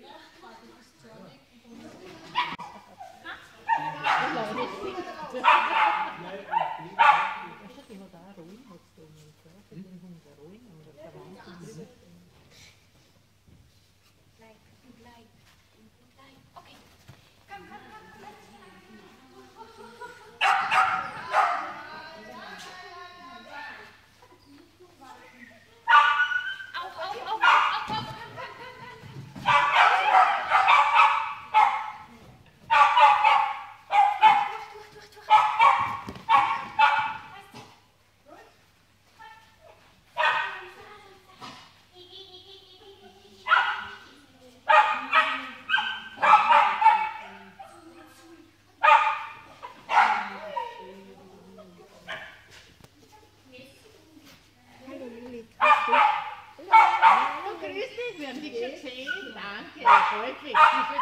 Yeah. Thank you.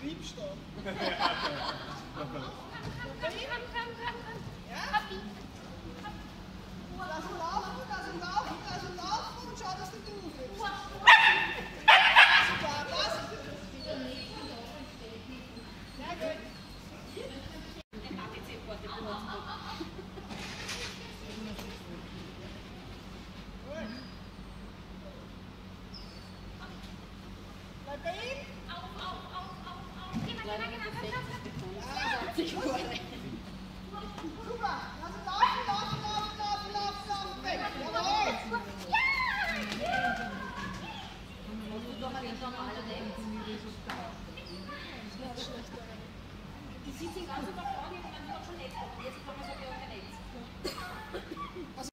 Triebstoff. komm, komm, komm, komm. Ja? Papi. 40 Uhr. Super, lass uns doch alle denken. Das ist schlecht. ganz über vorne, wenn man die noch schon jetzt kommt. Jetzt kommen wir so wieder auf den Netz.